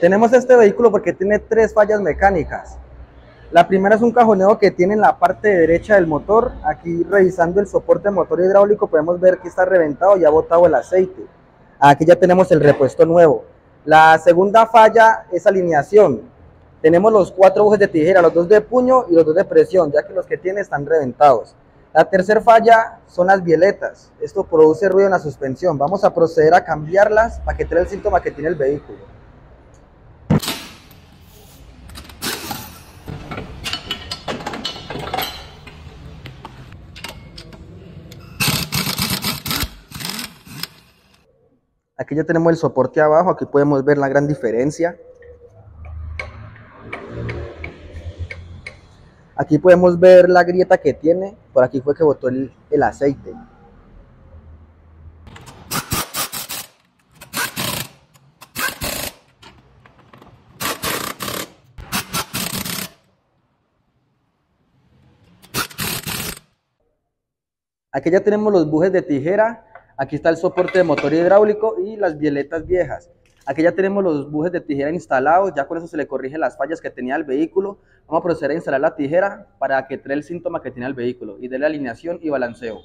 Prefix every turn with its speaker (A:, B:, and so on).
A: Tenemos este vehículo porque tiene tres fallas mecánicas. La primera es un cajoneo que tiene en la parte derecha del motor. Aquí revisando el soporte motor hidráulico podemos ver que está reventado y ha botado el aceite. Aquí ya tenemos el repuesto nuevo. La segunda falla es alineación. Tenemos los cuatro bujes de tijera, los dos de puño y los dos de presión, ya que los que tiene están reventados. La tercera falla son las bieletas. Esto produce ruido en la suspensión. Vamos a proceder a cambiarlas para que tenga el síntoma que tiene el vehículo. Aquí ya tenemos el soporte abajo, aquí podemos ver la gran diferencia. Aquí podemos ver la grieta que tiene, por aquí fue que botó el, el aceite. Aquí ya tenemos los bujes de tijera Aquí está el soporte de motor hidráulico y las bieletas viejas. Aquí ya tenemos los bujes de tijera instalados, ya con eso se le corrige las fallas que tenía el vehículo. Vamos a proceder a instalar la tijera para que trae el síntoma que tiene el vehículo y de la alineación y balanceo.